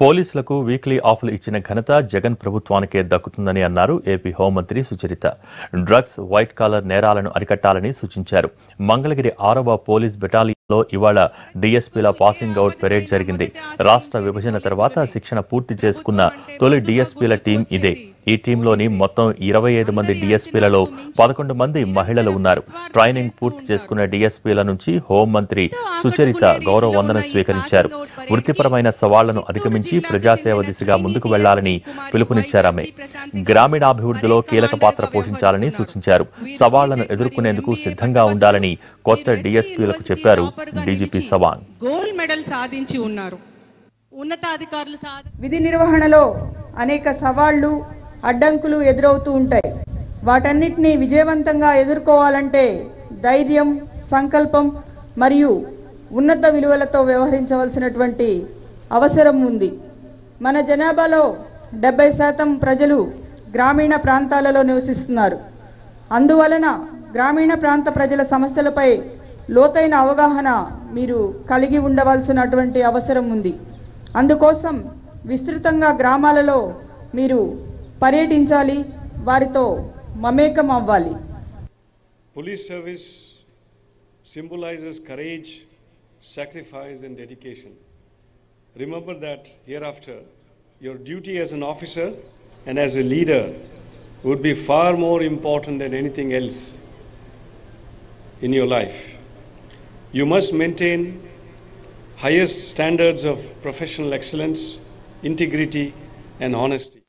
పోలీసులకు వీక్లీ ఆఫ్లు ఇచ్చిన ఘనత జగన్ ప్రభుత్వానికే దక్కుతుందని అన్నారు ఏపీ హోంమంత్రి సుచరిత. డ్రగ్స్ వైట్ కాలర్ నేరాలను అరికట్టాలని సూచించారు. మంగళగిరి ఆరవ పోలీస్ బెటాలియన్లో ఇవాళ డీఎస్పీల పాసింగ్ అవుట్ పెరేడ్ జరిగింది. రాష్ట్ర విభజన తర్వాత శిక్షణ పూర్తి చేసుకున్న తొలి డీఎస్పీల టీం ఇదే. ఈ టీంలోని మొత్తం ఇరవై ఐదు మంది డీఎస్పీలలో పదకొండు మంది మహిళలు ఉన్నారు. ట్రైనింగ్ పూర్తి చేసుకున్న డీఎస్పీల నుంచి హోంమంత్రి సుచరిత గౌరవ వందనం స్వీకరించారు. వృత్తిపరమైన సవాళ్ళను అధిగమించి ప్రజాసేవ దిశగా ముందుకు వెళ్ళాలని పిలుపునిచ్చారామె గ్రామీణాభివృద్ధిలో కీలక పాత్ర పోషించాలని సూచించారు. సవాళ్ళను ఎదుర్కొనేందుకు సిద్ధంగా ఉండాలని కొత్త డీఎస్పీలకు చెప్పారు డీజీపీ సవాంగ్. గోల్డ్ మెడల్ సాధించి ఉన్నారు. ఉన్నతాధికారులు సాధ విధి నిర్వహణలో అనేక సవాళ్ళు అడ్డంకులు ఎదురవుతూ ఉంటాయి. వాటన్నిటిని విజయవంతంగా ఎదుర్కోవాలంటే ధైర్యం సంకల్పం మరియు ఉన్నత విలువలతో వ్యవహరించవలసినటువంటి అవసరం ఉంది. మన జనాభాలో డెబ్బై శాతం ప్రజలు గ్రామీణ ప్రాంతాలలో నివసిస్తున్నారు. అందువలన గ్రామీణ ప్రాంత ప్రజల సమస్యలపై లోతైన అవగాహన మీరు కలిగి ఉండవలసినటువంటి అవసరం ఉంది. అందుకోసం విస్తృతంగా గ్రామాలలో మీరు పర్యటించాలి వారితో మమేకం అవ్వాలి Police service symbolizes courage, sacrifice, and dedication. Remember that hereafter, your duty as an officer and as a leader would be far more important than anything else in your life. You must maintain highest standards of professional excellence, integrity, and honesty.